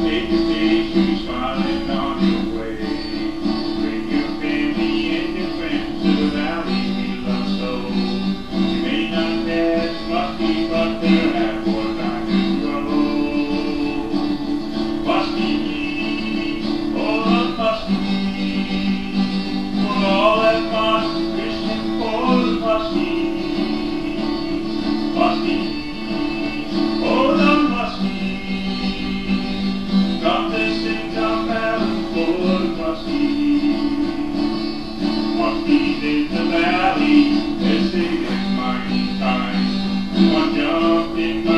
60, she's fine body, this is my time. One job in my